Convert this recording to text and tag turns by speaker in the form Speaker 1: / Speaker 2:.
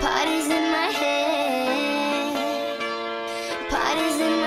Speaker 1: Parties in my head. Parties in